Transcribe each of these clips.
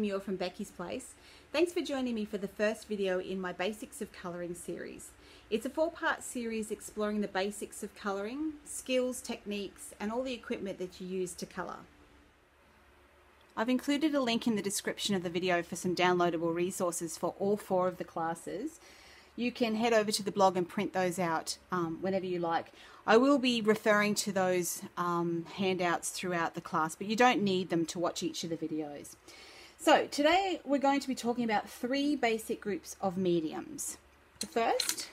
Muir from Beccy's Place. Thanks for joining me for the first video in my Basics of Colouring series. It's a four-part series exploring the basics of colouring, skills, techniques and all the equipment that you use to colour. I've included a link in the description of the video for some downloadable resources for all four of the classes you can head over to the blog and print those out um, whenever you like. I will be referring to those um, handouts throughout the class, but you don't need them to watch each of the videos. So today we're going to be talking about three basic groups of mediums. The first,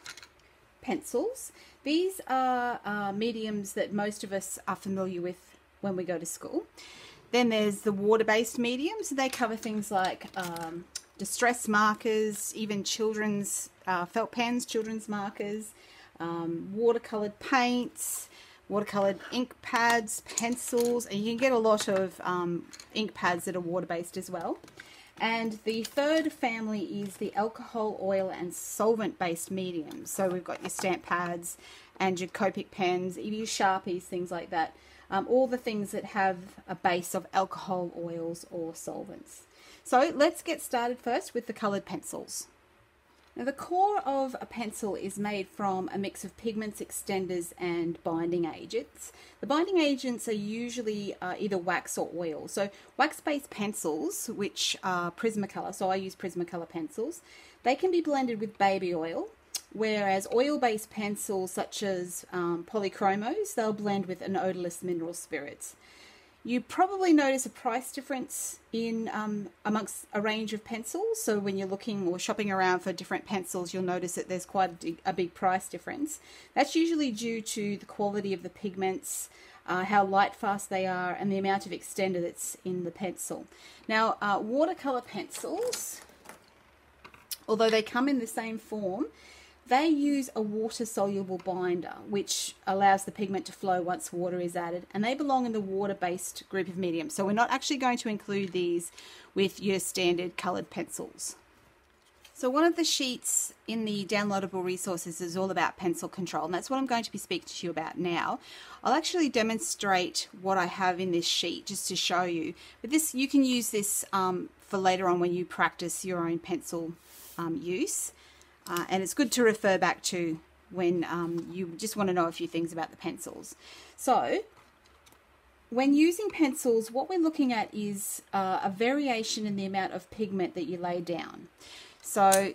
pencils. These are uh, mediums that most of us are familiar with when we go to school. Then there's the water-based mediums. They cover things like um, distress markers, even children's uh, felt pens, children's markers, um, watercolored paints, watercolored ink pads, pencils, and you can get a lot of um, ink pads that are water-based as well. And the third family is the alcohol, oil, and solvent-based mediums. So we've got your stamp pads and your Copic pens, even your Sharpies, things like that. Um, all the things that have a base of alcohol, oils, or solvents. So let's get started first with the coloured pencils. Now the core of a pencil is made from a mix of pigments, extenders and binding agents. The binding agents are usually uh, either wax or oil. So wax-based pencils, which are Prismacolor, so I use Prismacolor pencils, they can be blended with baby oil, whereas oil-based pencils such as um, polychromos, they'll blend with an odorless mineral spirits. You probably notice a price difference in um, amongst a range of pencils. So when you're looking or shopping around for different pencils, you'll notice that there's quite a, big price difference. That's usually due to the quality of the pigments, uh, how light fast they are, and the amount of extender that's in the pencil. Now, uh, watercolor pencils, although they come in the same form, they use a water-soluble binder, which allows the pigment to flow once water is added, and they belong in the water-based group of mediums. So we're not actually going to include these with your standard coloured pencils. So one of the sheets in the downloadable resources is all about pencil control, and that's what I'm going to be speaking to you about now. I'll actually demonstrate what I have in this sheet just to show you. But this, you can use this um, for later on when you practice your own pencil um, use. Uh, and it's good to refer back to when um, you just want to know a few things about the pencils. So when using pencils, what we're looking at is uh, a variation in the amount of pigment that you lay down. So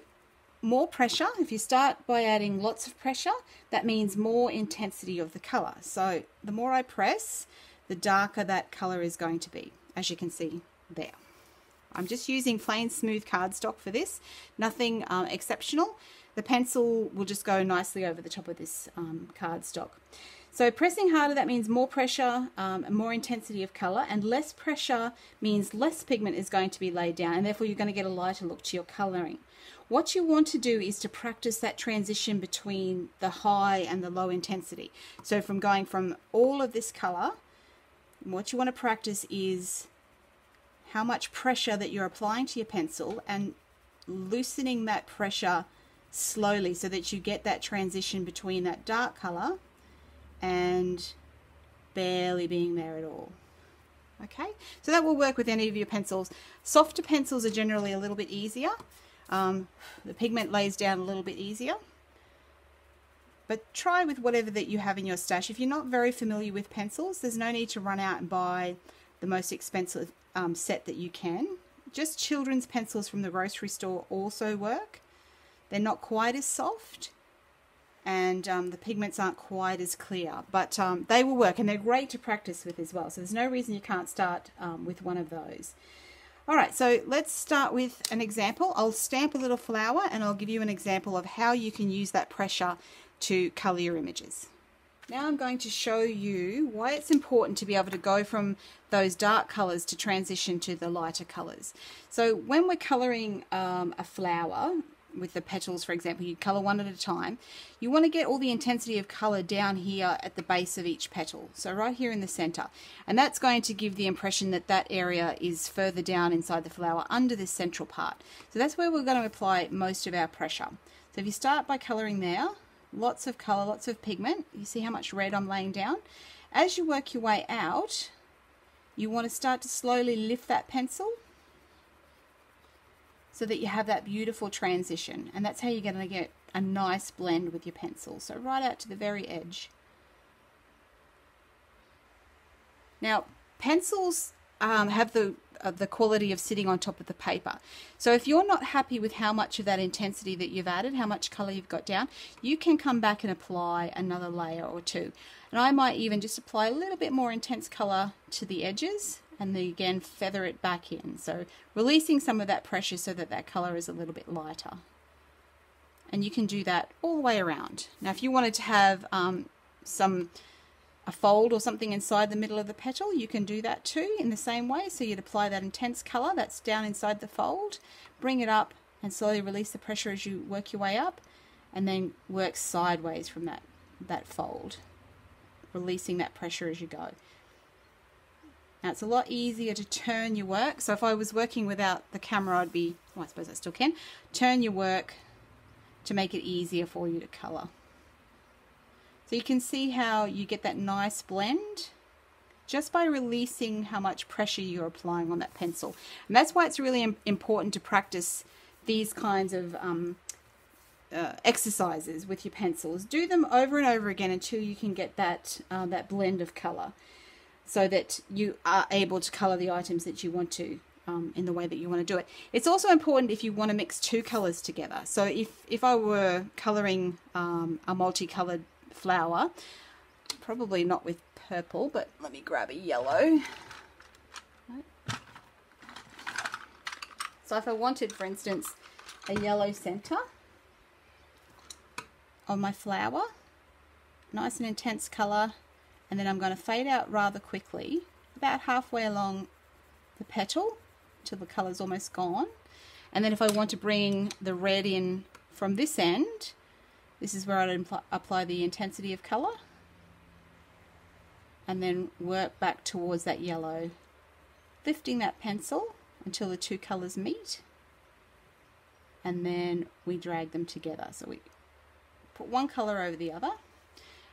more pressure, if you start by adding lots of pressure, that means more intensity of the color. So the more I press, the darker that color is going to be, as you can see there. I'm just using plain smooth cardstock for this, nothing um, exceptional. The pencil will just go nicely over the top of this um, cardstock. So pressing harder, that means more pressure, um, more intensity of colour, and less pressure means less pigment is going to be laid down, and therefore you're going to get a lighter look to your colouring. What you want to do is to practice that transition between the high and the low intensity. So from going from all of this colour, what you want to practice is how much pressure that you're applying to your pencil and loosening that pressure slowly so that you get that transition between that dark color and barely being there at all. Okay, so that will work with any of your pencils. Softer pencils are generally a little bit easier. Um, the pigment lays down a little bit easier. But try with whatever that you have in your stash. If you're not very familiar with pencils, there's no need to run out and buy the most expensive um, set that you can. Just children's pencils from the grocery store also work. They're not quite as soft and um, the pigments aren't quite as clear, but um, they will work and they're great to practice with as well. So there's no reason you can't start um, with one of those. All right, so let's start with an example. I'll stamp a little flower and I'll give you an example of how you can use that pressure to color your images. Now I'm going to show you why it's important to be able to go from those dark colors to transition to the lighter colors. So when we're coloring um, a flower, with the petals, for example, you color one at a time. You want to get all the intensity of color down here at the base of each petal. So right here in the center. And that's going to give the impression that that area is further down inside the flower under this central part. So that's where we're going to apply most of our pressure. So if you start by coloring there, lots of color, lots of pigment. You see how much red I'm laying down? As you work your way out, you want to start to slowly lift that pencil so that you have that beautiful transition. And that's how you're going to get a nice blend with your pencil. So right out to the very edge. Now, pencils um, have the uh, the quality of sitting on top of the paper. So if you're not happy with how much of that intensity that you've added, how much color you've got down, you can come back and apply another layer or two. And I might even just apply a little bit more intense color to the edges and then again feather it back in. So releasing some of that pressure so that that color is a little bit lighter. And you can do that all the way around. Now if you wanted to have um, some a fold or something inside the middle of the petal, you can do that too in the same way. So you'd apply that intense color that's down inside the fold, bring it up and slowly release the pressure as you work your way up and then work sideways from that, that fold, releasing that pressure as you go. Now it's a lot easier to turn your work. So if I was working without the camera, I'd be, well, I suppose I still can, turn your work to make it easier for you to color. So you can see how you get that nice blend just by releasing how much pressure you're applying on that pencil. And that's why it's really important to practice these kinds of um, uh, exercises with your pencils. Do them over and over again until you can get that, uh, that blend of colour so that you are able to colour the items that you want to um, in the way that you want to do it. It's also important if you want to mix two colours together. So if, if I were colouring um, a multicoloured flower. Probably not with purple, but let me grab a yellow. So if I wanted, for instance, a yellow center on my flower, nice and intense color, and then I'm going to fade out rather quickly, about halfway along the petal till the color's almost gone. And then if I want to bring the red in from this end, this is where I'd apply the intensity of colour and then work back towards that yellow, lifting that pencil until the two colours meet and then we drag them together. So we put one colour over the other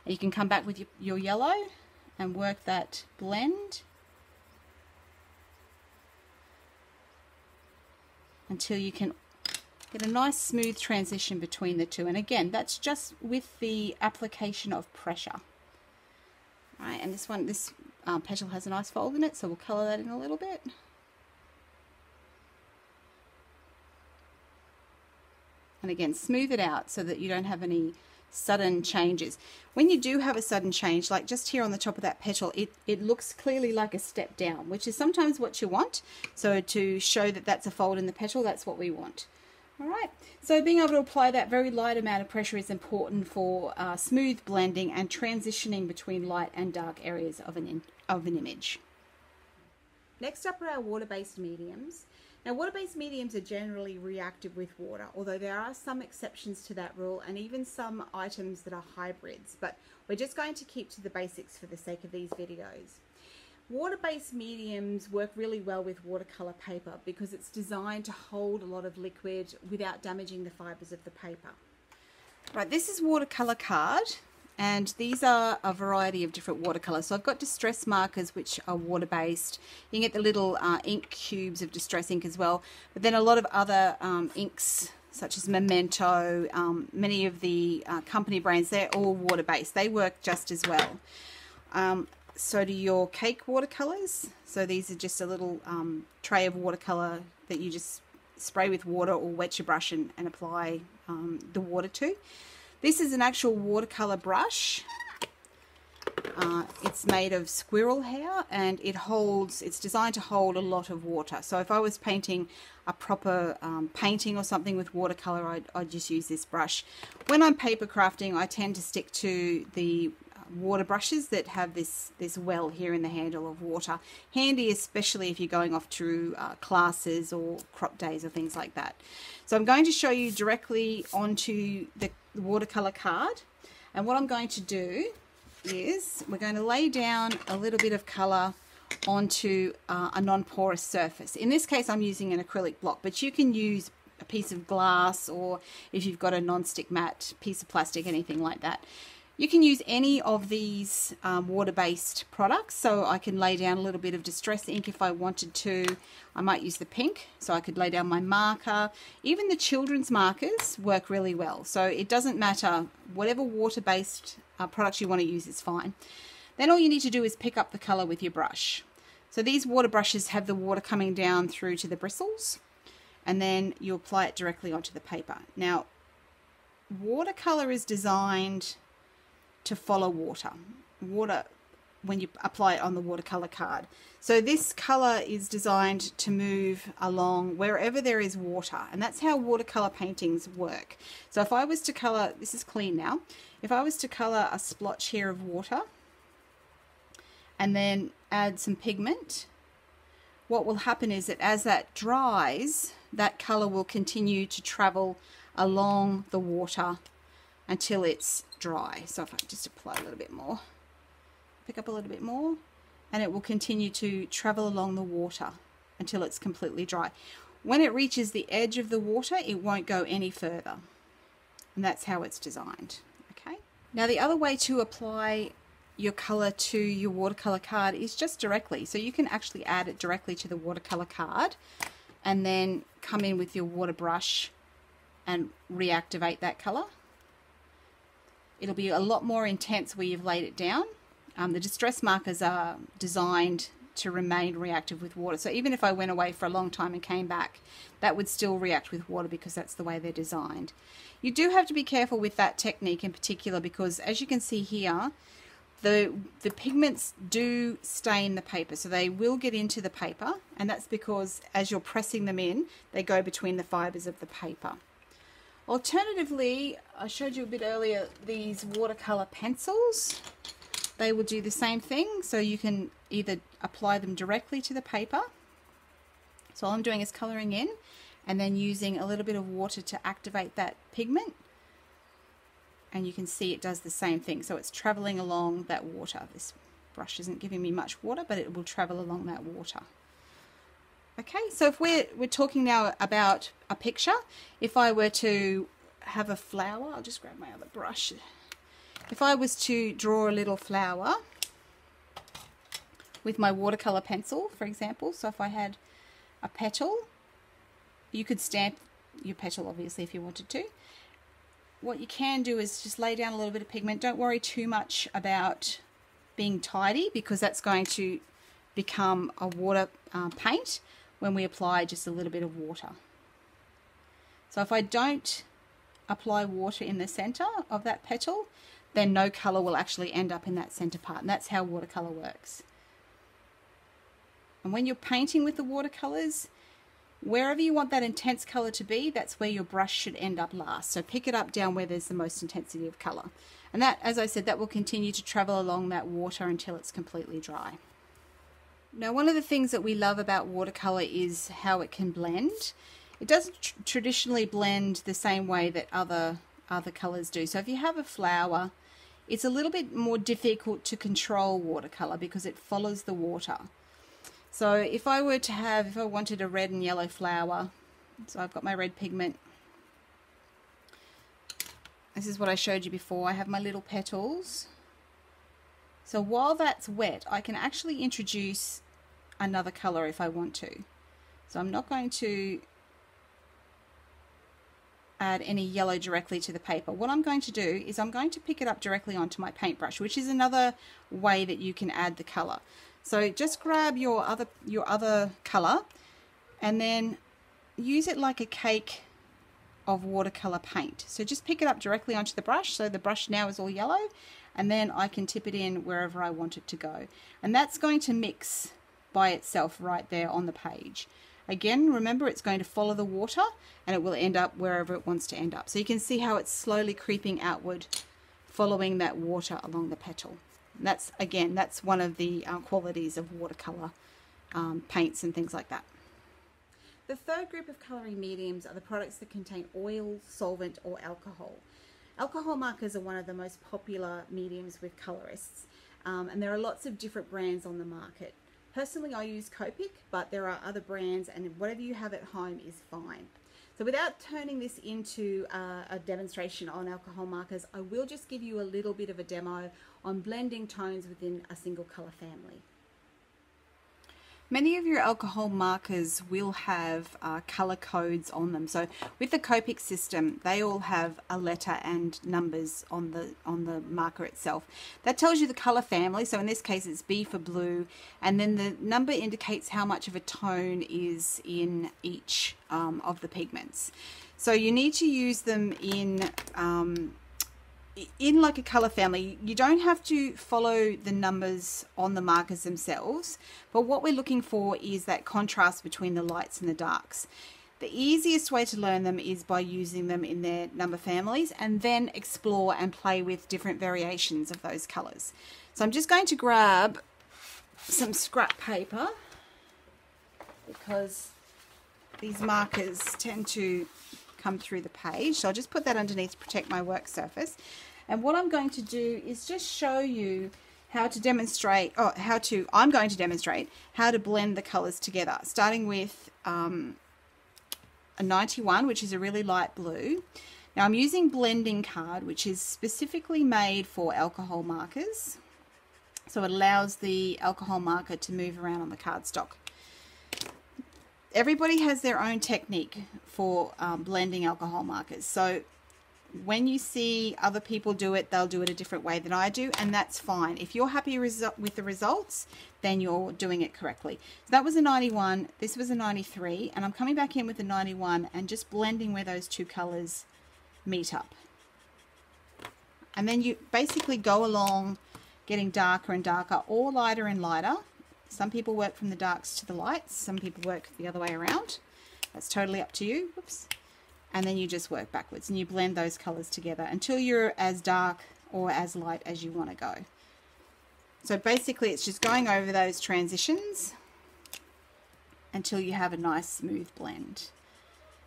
and you can come back with your, your yellow and work that blend until you can Get a nice smooth transition between the two. And again, that's just with the application of pressure. Right, and this one, this um, petal has a nice fold in it, so we'll colour that in a little bit. And again, smooth it out so that you don't have any sudden changes. When you do have a sudden change, like just here on the top of that petal, it, it looks clearly like a step down, which is sometimes what you want. So to show that that's a fold in the petal, that's what we want. All right, so being able to apply that very light amount of pressure is important for uh, smooth blending and transitioning between light and dark areas of an, of an image. Next up are our water-based mediums. Now water-based mediums are generally reactive with water, although there are some exceptions to that rule and even some items that are hybrids, but we're just going to keep to the basics for the sake of these videos. Water-based mediums work really well with watercolor paper because it's designed to hold a lot of liquid without damaging the fibers of the paper. Right, this is watercolor card and these are a variety of different watercolors. So I've got distress markers which are water-based. You can get the little uh, ink cubes of distress ink as well, but then a lot of other um, inks such as Memento, um, many of the uh, company brands, they're all water-based. They work just as well. Um, so do your cake watercolors. So these are just a little um, tray of watercolor that you just spray with water or wet your brush and, and apply um, the water to. This is an actual watercolor brush. Uh, it's made of squirrel hair and it holds, it's designed to hold a lot of water. So if I was painting a proper um, painting or something with watercolor, I'd, I'd just use this brush. When I'm paper crafting, I tend to stick to the water brushes that have this, this well here in the handle of water. Handy especially if you're going off to uh, classes or crop days or things like that. So I'm going to show you directly onto the watercolor card and what I'm going to do is we're going to lay down a little bit of color onto uh, a non-porous surface. In this case I'm using an acrylic block but you can use a piece of glass or if you've got a non-stick mat piece of plastic anything like that You can use any of these um, water-based products. So I can lay down a little bit of distress ink if I wanted to. I might use the pink, so I could lay down my marker. Even the children's markers work really well. So it doesn't matter, whatever water-based uh, products you want to use is fine. Then all you need to do is pick up the color with your brush. So these water brushes have the water coming down through to the bristles and then you apply it directly onto the paper. Now, watercolor is designed to follow water. Water when you apply it on the watercolor card. So this color is designed to move along wherever there is water and that's how watercolor paintings work. So if I was to color, this is clean now, if I was to color a splotch here of water and then add some pigment, what will happen is that as that dries, that color will continue to travel along the water until it's dry. So if I just apply a little bit more, pick up a little bit more, and it will continue to travel along the water until it's completely dry. When it reaches the edge of the water, it won't go any further. And that's how it's designed. Okay. Now the other way to apply your color to your watercolor card is just directly. So you can actually add it directly to the watercolor card and then come in with your water brush and reactivate that color. It'll be a lot more intense where you've laid it down. Um, the distress markers are designed to remain reactive with water. So even if I went away for a long time and came back, that would still react with water because that's the way they're designed. You do have to be careful with that technique in particular because as you can see here, the the pigments do stain the paper so they will get into the paper and that's because as you're pressing them in they go between the fibers of the paper alternatively I showed you a bit earlier these watercolor pencils they will do the same thing so you can either apply them directly to the paper so all I'm doing is coloring in and then using a little bit of water to activate that pigment and you can see it does the same thing. So it's traveling along that water. This brush isn't giving me much water, but it will travel along that water. Okay, so if we're, we're talking now about a picture, if I were to have a flower, I'll just grab my other brush. If I was to draw a little flower with my watercolor pencil, for example, so if I had a petal, you could stamp your petal obviously if you wanted to, what you can do is just lay down a little bit of pigment. Don't worry too much about being tidy because that's going to become a water uh, paint when we apply just a little bit of water. So if I don't apply water in the center of that petal, then no color will actually end up in that center part. And that's how watercolor works. And when you're painting with the watercolors, Wherever you want that intense color to be, that's where your brush should end up last. So pick it up down where there's the most intensity of color. And that, as I said, that will continue to travel along that water until it's completely dry. Now, one of the things that we love about watercolor is how it can blend. It doesn't tr traditionally blend the same way that other, other colors do. So if you have a flower, it's a little bit more difficult to control watercolor because it follows the water. So if I were to have, if I wanted a red and yellow flower, so I've got my red pigment. This is what I showed you before. I have my little petals. So while that's wet, I can actually introduce another color if I want to. So I'm not going to add any yellow directly to the paper. What I'm going to do is I'm going to pick it up directly onto my paintbrush, which is another way that you can add the color. So just grab your other your other color and then use it like a cake of watercolor paint. So just pick it up directly onto the brush. So the brush now is all yellow and then I can tip it in wherever I want it to go. And that's going to mix by itself right there on the page. Again, remember it's going to follow the water and it will end up wherever it wants to end up. So you can see how it's slowly creeping outward following that water along the petal. And that's, again, that's one of the uh, qualities of watercolor um, paints and things like that. The third group of colouring mediums are the products that contain oil, solvent or alcohol. Alcohol markers are one of the most popular mediums with colorists um, and there are lots of different brands on the market. Personally I use Copic but there are other brands and whatever you have at home is fine. So without turning this into uh, a demonstration on alcohol markers, I will just give you a little bit of a demo on blending tones within a single color family. Many of your alcohol markers will have uh, color codes on them. So with the Copic system, they all have a letter and numbers on the on the marker itself. That tells you the color family. So in this case, it's B for blue, and then the number indicates how much of a tone is in each um, of the pigments. So you need to use them in um, in like a color family, you don't have to follow the numbers on the markers themselves, but what we're looking for is that contrast between the lights and the darks. The easiest way to learn them is by using them in their number families and then explore and play with different variations of those colors. So I'm just going to grab some scrap paper because these markers tend to come through the page. So I'll just put that underneath to protect my work surface. And what I'm going to do is just show you how to demonstrate, oh, how to, I'm going to demonstrate how to blend the colors together, starting with um, a 91, which is a really light blue. Now I'm using blending card, which is specifically made for alcohol markers. So it allows the alcohol marker to move around on the cardstock everybody has their own technique for um, blending alcohol markers. So when you see other people do it, they'll do it a different way than I do, and that's fine. If you're happy with the results, then you're doing it correctly. So that was a 91, this was a 93, and I'm coming back in with a 91 and just blending where those two colors meet up. And then you basically go along getting darker and darker or lighter and lighter some people work from the darks to the lights. Some people work the other way around. That's totally up to you. Whoops. And then you just work backwards and you blend those colors together until you're as dark or as light as you want to go. So basically it's just going over those transitions until you have a nice smooth blend.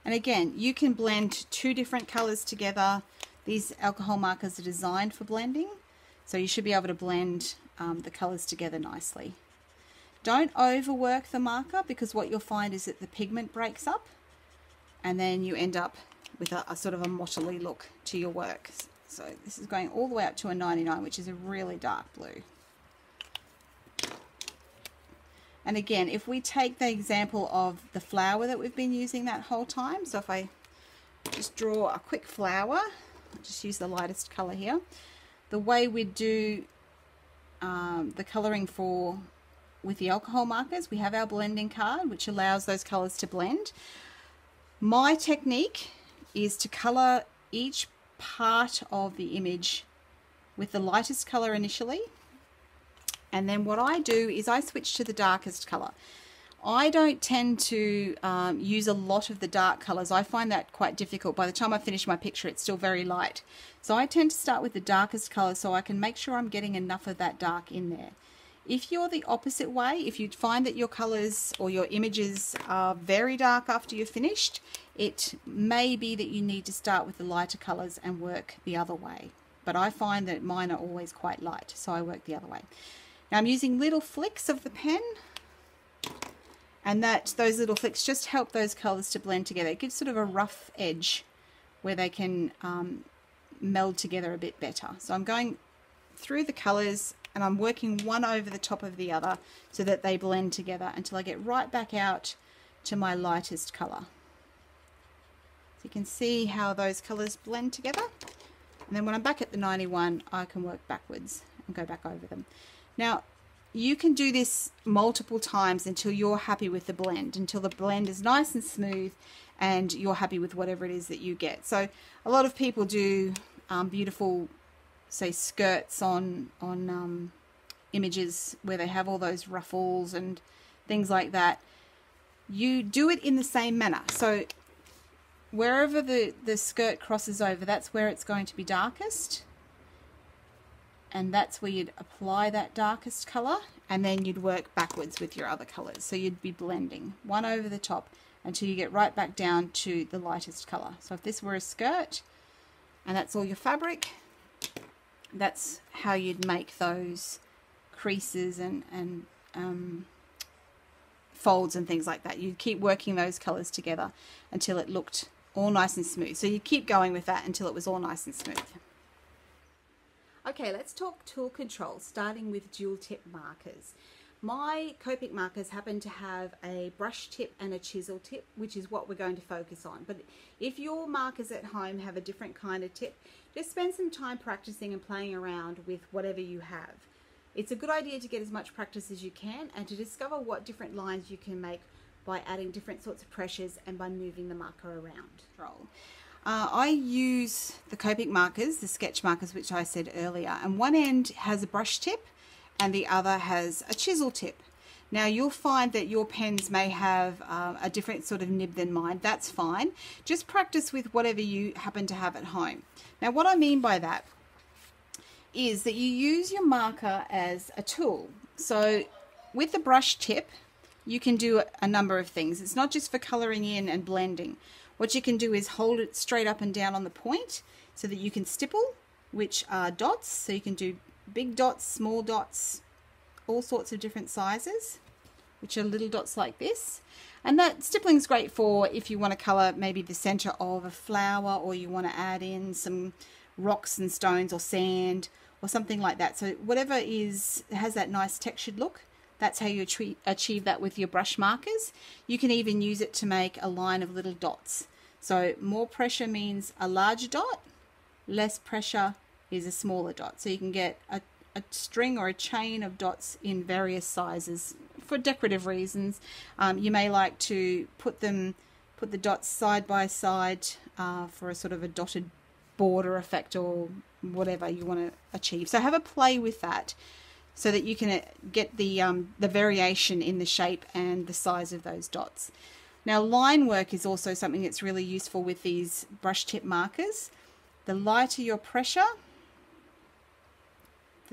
And again, you can blend two different colors together. These alcohol markers are designed for blending, so you should be able to blend um, the colors together nicely. Don't overwork the marker because what you'll find is that the pigment breaks up and then you end up with a, a sort of a mottly look to your work. So this is going all the way up to a 99, which is a really dark blue. And again, if we take the example of the flower that we've been using that whole time, so if I just draw a quick flower, I'll just use the lightest color here, the way we do um, the coloring for with the alcohol markers, we have our blending card, which allows those colors to blend. My technique is to color each part of the image with the lightest color initially. And then what I do is I switch to the darkest color. I don't tend to um, use a lot of the dark colors. I find that quite difficult. By the time I finish my picture, it's still very light. So I tend to start with the darkest color so I can make sure I'm getting enough of that dark in there. If you're the opposite way, if you find that your colors or your images are very dark after you're finished, it may be that you need to start with the lighter colors and work the other way. But I find that mine are always quite light, so I work the other way. Now I'm using little flicks of the pen and that those little flicks just help those colors to blend together. It gives sort of a rough edge where they can um, meld together a bit better. So I'm going through the colors and I'm working one over the top of the other so that they blend together until I get right back out to my lightest color. So you can see how those colors blend together. And then when I'm back at the 91, I can work backwards and go back over them. Now, you can do this multiple times until you're happy with the blend, until the blend is nice and smooth and you're happy with whatever it is that you get. So a lot of people do um, beautiful say skirts on on um, images where they have all those ruffles and things like that. You do it in the same manner. So wherever the the skirt crosses over that's where it's going to be darkest. And that's where you'd apply that darkest color and then you'd work backwards with your other colors. So you'd be blending one over the top until you get right back down to the lightest color. So if this were a skirt and that's all your fabric that's how you'd make those creases and, and um, folds and things like that. You'd keep working those colours together until it looked all nice and smooth. So you keep going with that until it was all nice and smooth. Okay, let's talk tool control, starting with dual tip markers. My Copic markers happen to have a brush tip and a chisel tip, which is what we're going to focus on. But if your markers at home have a different kind of tip, just spend some time practicing and playing around with whatever you have. It's a good idea to get as much practice as you can and to discover what different lines you can make by adding different sorts of pressures and by moving the marker around. Uh, I use the Copic markers, the sketch markers, which I said earlier, and one end has a brush tip and the other has a chisel tip. Now you'll find that your pens may have uh, a different sort of nib than mine. That's fine. Just practice with whatever you happen to have at home. Now what I mean by that is that you use your marker as a tool. So with the brush tip, you can do a number of things. It's not just for coloring in and blending. What you can do is hold it straight up and down on the point so that you can stipple, which are dots. So you can do big dots, small dots, all sorts of different sizes, which are little dots like this. And that stippling is great for if you want to colour maybe the centre of a flower or you want to add in some rocks and stones or sand or something like that. So whatever is has that nice textured look, that's how you achieve that with your brush markers. You can even use it to make a line of little dots. So more pressure means a larger dot, less pressure is a smaller dot. So you can get a, a string or a chain of dots in various sizes for decorative reasons. Um, you may like to put them, put the dots side by side uh, for a sort of a dotted border effect or whatever you want to achieve. So have a play with that so that you can uh, get the, um, the variation in the shape and the size of those dots. Now line work is also something that's really useful with these brush tip markers. The lighter your pressure,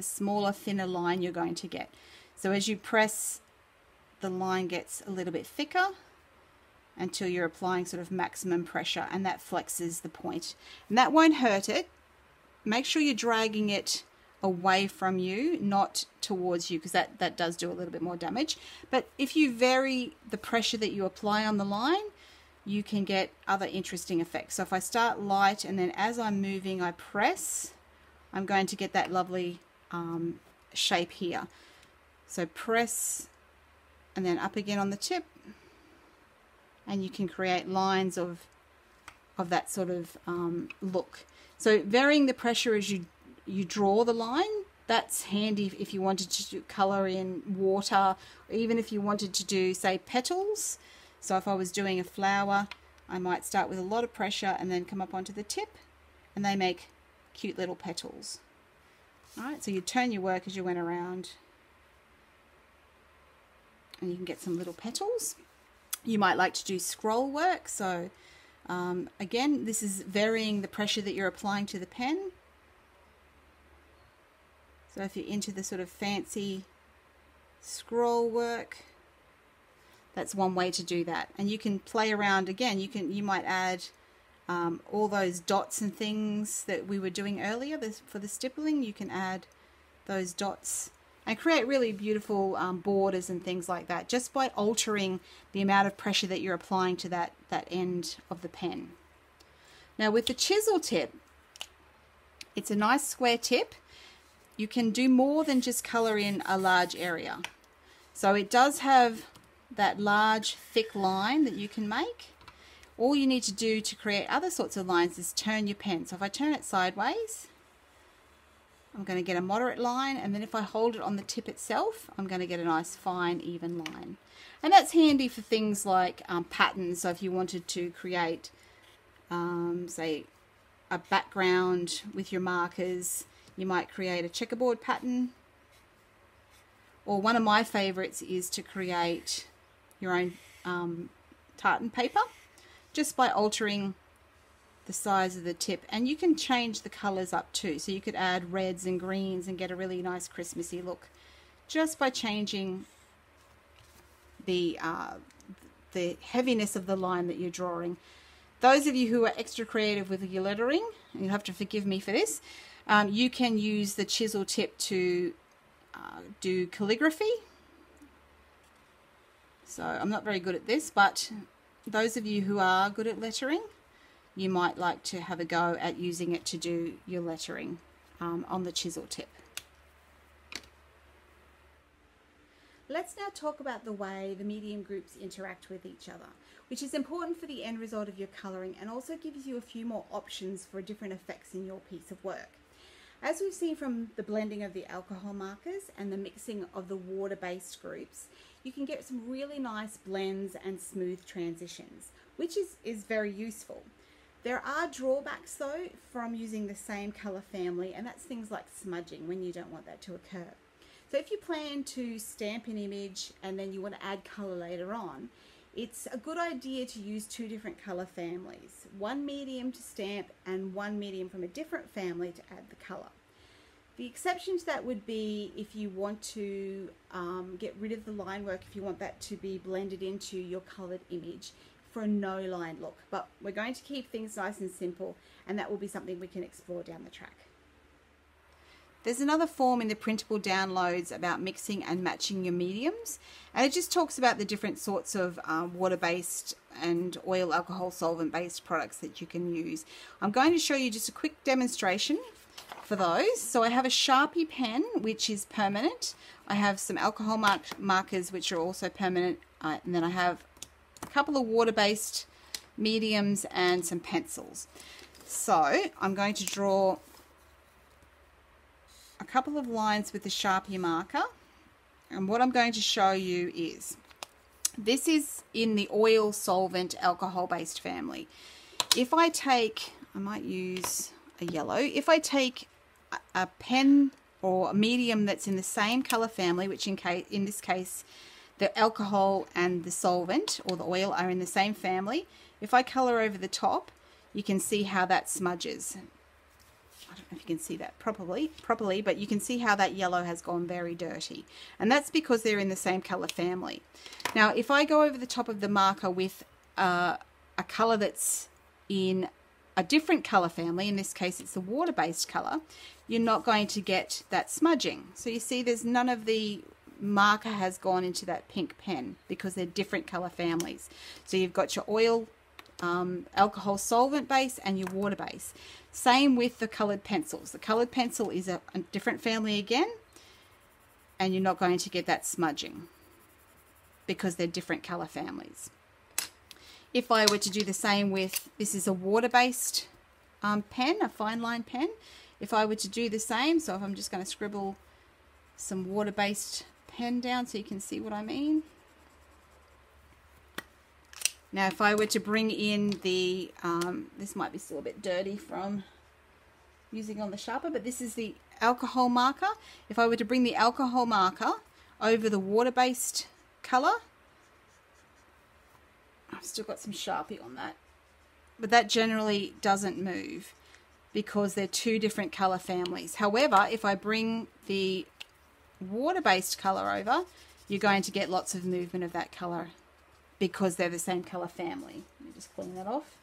the smaller, thinner line you're going to get. So as you press, the line gets a little bit thicker until you're applying sort of maximum pressure and that flexes the point. And that won't hurt it. Make sure you're dragging it away from you, not towards you, because that, that does do a little bit more damage. But if you vary the pressure that you apply on the line, you can get other interesting effects. So if I start light and then as I'm moving I press, I'm going to get that lovely um, shape here. So press and then up again on the tip and you can create lines of of that sort of um, look. So varying the pressure as you you draw the line that's handy if you wanted to color in water even if you wanted to do say petals so if I was doing a flower I might start with a lot of pressure and then come up onto the tip and they make cute little petals Alright, so you turn your work as you went around and you can get some little petals. You might like to do scroll work, so um, again, this is varying the pressure that you're applying to the pen. So if you're into the sort of fancy scroll work, that's one way to do that. And you can play around again. You can you might add um, all those dots and things that we were doing earlier for the stippling, you can add those dots and create really beautiful um, borders and things like that just by altering the amount of pressure that you're applying to that, that end of the pen. Now with the chisel tip, it's a nice square tip. You can do more than just color in a large area. So it does have that large thick line that you can make all you need to do to create other sorts of lines is turn your pen. So if I turn it sideways, I'm going to get a moderate line and then if I hold it on the tip itself, I'm going to get a nice fine even line. And that's handy for things like um, patterns. So if you wanted to create, um, say, a background with your markers, you might create a checkerboard pattern. Or one of my favorites is to create your own um, tartan paper just by altering the size of the tip. And you can change the colors up too. So you could add reds and greens and get a really nice Christmassy look just by changing the uh, the heaviness of the line that you're drawing. Those of you who are extra creative with your lettering you'll have to forgive me for this um, you can use the chisel tip to uh, do calligraphy. So I'm not very good at this but those of you who are good at lettering, you might like to have a go at using it to do your lettering um, on the chisel tip. Let's now talk about the way the medium groups interact with each other, which is important for the end result of your colouring and also gives you a few more options for different effects in your piece of work. As we've seen from the blending of the alcohol markers and the mixing of the water-based groups, you can get some really nice blends and smooth transitions, which is, is very useful. There are drawbacks though from using the same colour family and that's things like smudging when you don't want that to occur. So if you plan to stamp an image and then you want to add color later on, it's a good idea to use two different color families, one medium to stamp and one medium from a different family to add the color. The exception to that would be if you want to um, get rid of the line work, if you want that to be blended into your colored image for a no line look. But we're going to keep things nice and simple and that will be something we can explore down the track. There's another form in the printable downloads about mixing and matching your mediums and it just talks about the different sorts of um, water-based and oil alcohol solvent-based products that you can use. I'm going to show you just a quick demonstration for those. So I have a Sharpie pen which is permanent. I have some alcohol mark markers which are also permanent uh, and then I have a couple of water-based mediums and some pencils. So I'm going to draw a couple of lines with the Sharpie marker. And what I'm going to show you is, this is in the oil solvent alcohol based family. If I take, I might use a yellow, if I take a pen or a medium that's in the same color family, which in, case, in this case the alcohol and the solvent or the oil are in the same family, if I color over the top, you can see how that smudges. I don't know if you can see that properly, properly, but you can see how that yellow has gone very dirty. And that's because they're in the same color family. Now, if I go over the top of the marker with uh, a color that's in a different color family, in this case it's a water-based color, you're not going to get that smudging. So you see there's none of the marker has gone into that pink pen because they're different color families. So you've got your oil um, alcohol solvent base and your water base. Same with the colored pencils. The colored pencil is a, a different family again and you're not going to get that smudging because they're different color families. If I were to do the same with, this is a water-based um, pen, a fine line pen. If I were to do the same, so if I'm just going to scribble some water-based pen down so you can see what I mean. Now if I were to bring in the, um, this might be still a bit dirty from using on the Sharpie, but this is the alcohol marker. If I were to bring the alcohol marker over the water-based colour, I've still got some Sharpie on that, but that generally doesn't move because they're two different colour families. However, if I bring the water-based colour over, you're going to get lots of movement of that colour because they're the same color family. Let me just clean that off.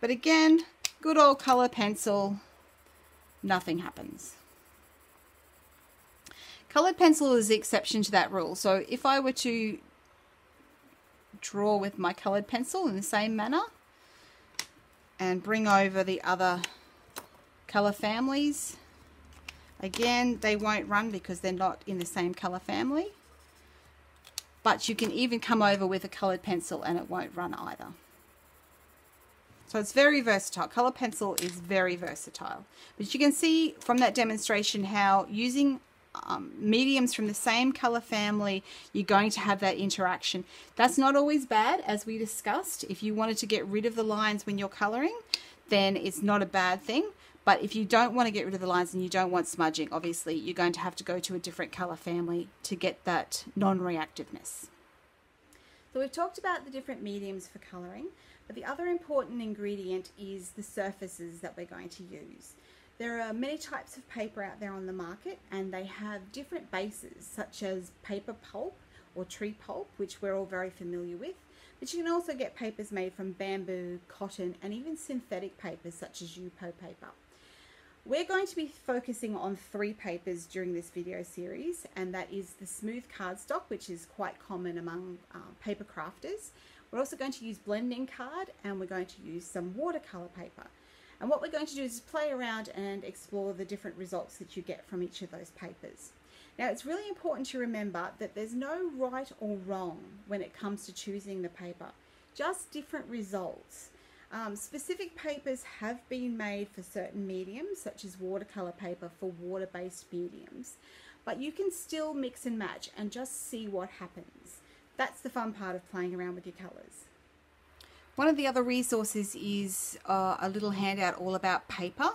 But again, good old color pencil, nothing happens. Colored pencil is the exception to that rule. So if I were to draw with my colored pencil in the same manner and bring over the other color families, again, they won't run because they're not in the same color family but you can even come over with a colored pencil and it won't run either. So it's very versatile. Color pencil is very versatile. But you can see from that demonstration how using um, mediums from the same color family, you're going to have that interaction. That's not always bad, as we discussed. If you wanted to get rid of the lines when you're coloring, then it's not a bad thing. But if you don't want to get rid of the lines and you don't want smudging, obviously you're going to have to go to a different color family to get that non-reactiveness. So we've talked about the different mediums for colouring, but the other important ingredient is the surfaces that we're going to use. There are many types of paper out there on the market and they have different bases such as paper pulp or tree pulp, which we're all very familiar with, but you can also get papers made from bamboo, cotton and even synthetic papers such as Yupo paper. We're going to be focusing on three papers during this video series, and that is the smooth cardstock, which is quite common among uh, paper crafters. We're also going to use blending card and we're going to use some watercolor paper. And what we're going to do is play around and explore the different results that you get from each of those papers. Now it's really important to remember that there's no right or wrong when it comes to choosing the paper, just different results. Um, specific papers have been made for certain mediums, such as watercolor paper for water-based mediums, but you can still mix and match and just see what happens. That's the fun part of playing around with your colors. One of the other resources is uh, a little handout all about paper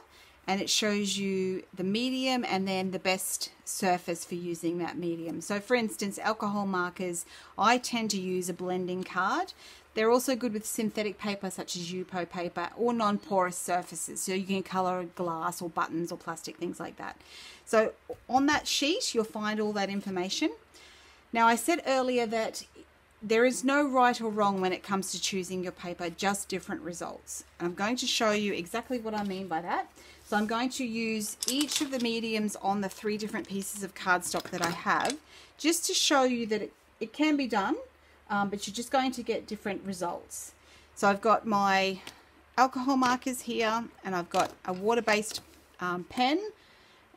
and it shows you the medium and then the best surface for using that medium. So for instance, alcohol markers, I tend to use a blending card. They're also good with synthetic paper such as Yupo paper or non-porous surfaces. So you can color glass or buttons or plastic, things like that. So on that sheet, you'll find all that information. Now I said earlier that there is no right or wrong when it comes to choosing your paper, just different results. And I'm going to show you exactly what I mean by that. So I'm going to use each of the mediums on the three different pieces of cardstock that I have, just to show you that it, it can be done um, but you're just going to get different results. So I've got my alcohol markers here and I've got a water-based um, pen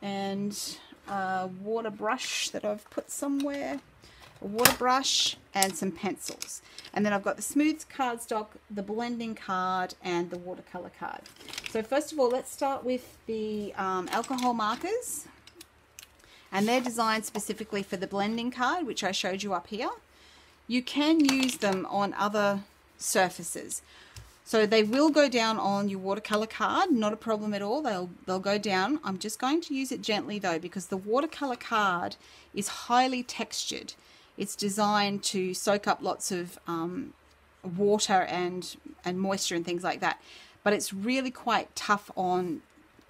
and a water brush that I've put somewhere, a water brush and some pencils. And then I've got the smooth cardstock, the blending card and the watercolor card. So first of all, let's start with the um, alcohol markers. And they're designed specifically for the blending card, which I showed you up here you can use them on other surfaces. So they will go down on your watercolor card, not a problem at all. They'll they'll go down. I'm just going to use it gently though because the watercolor card is highly textured. It's designed to soak up lots of um, water and and moisture and things like that. But it's really quite tough on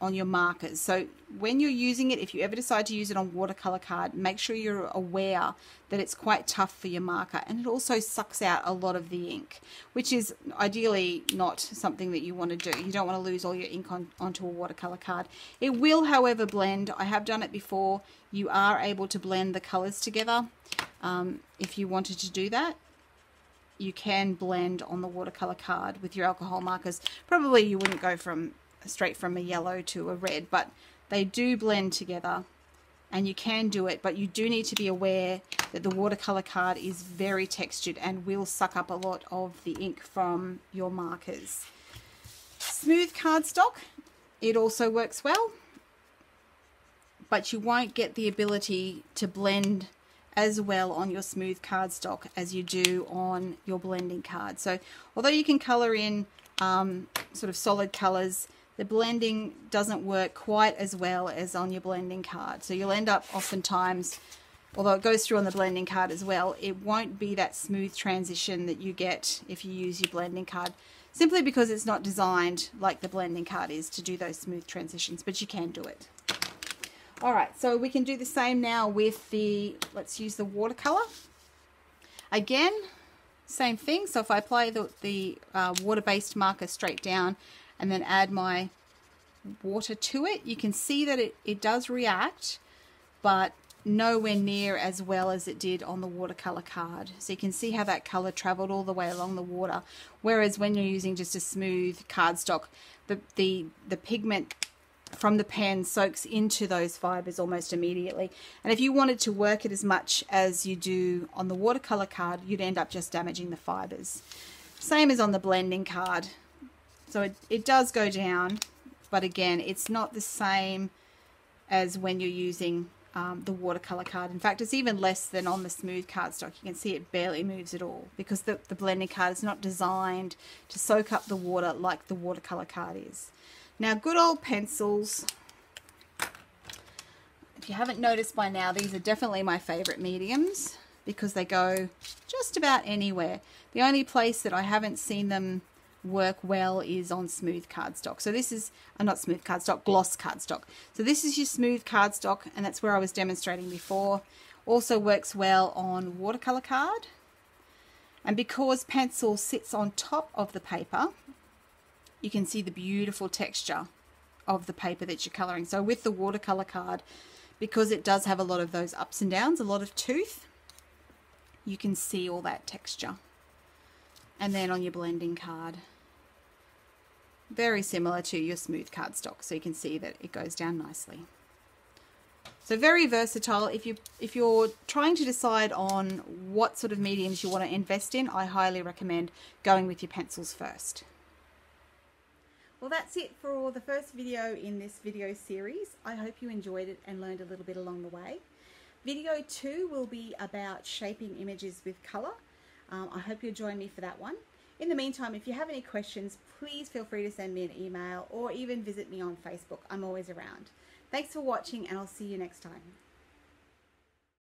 on your markers. So when you're using it, if you ever decide to use it on watercolor card, make sure you're aware that it's quite tough for your marker and it also sucks out a lot of the ink, which is ideally not something that you want to do. You don't want to lose all your ink on, onto a watercolor card. It will, however, blend. I have done it before. You are able to blend the colors together um, if you wanted to do that you can blend on the watercolor card with your alcohol markers. Probably you wouldn't go from straight from a yellow to a red, but they do blend together and you can do it, but you do need to be aware that the watercolor card is very textured and will suck up a lot of the ink from your markers. Smooth cardstock, it also works well, but you won't get the ability to blend as well on your smooth cardstock as you do on your blending card. So although you can color in um, sort of solid colors, the blending doesn't work quite as well as on your blending card. So you'll end up oftentimes, although it goes through on the blending card as well, it won't be that smooth transition that you get if you use your blending card simply because it's not designed like the blending card is to do those smooth transitions, but you can do it. All right, so we can do the same now with the, let's use the watercolor. Again, same thing. So if I apply the, the uh, water-based marker straight down, and then add my water to it, you can see that it, it does react, but nowhere near as well as it did on the watercolor card. So you can see how that color traveled all the way along the water. Whereas when you're using just a smooth cardstock, the, the, the pigment from the pen soaks into those fibers almost immediately. And if you wanted to work it as much as you do on the watercolor card, you'd end up just damaging the fibers. Same as on the blending card. So it, it does go down, but again, it's not the same as when you're using um, the watercolor card. In fact, it's even less than on the smooth cardstock. You can see it barely moves at all because the, the blending card is not designed to soak up the water like the watercolor card is. Now, good old pencils. If you haven't noticed by now, these are definitely my favorite mediums because they go just about anywhere. The only place that I haven't seen them work well is on smooth cardstock. So this is, uh, not smooth cardstock, gloss cardstock. So this is your smooth cardstock and that's where I was demonstrating before. Also works well on watercolor card. And because pencil sits on top of the paper, you can see the beautiful texture of the paper that you're coloring. So with the watercolor card, because it does have a lot of those ups and downs, a lot of tooth, you can see all that texture and then on your blending card. Very similar to your smooth cardstock, so you can see that it goes down nicely. So very versatile. If you if you're trying to decide on what sort of mediums you want to invest in, I highly recommend going with your pencils first. Well, that's it for the first video in this video series. I hope you enjoyed it and learned a little bit along the way. Video two will be about shaping images with color. Um, I hope you'll join me for that one. In the meantime, if you have any questions, please feel free to send me an email or even visit me on Facebook. I'm always around. Thanks for watching and I'll see you next time.